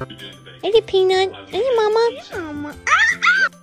Hey, Peanut. Hey, you, Mama. Mama. Ah, ah!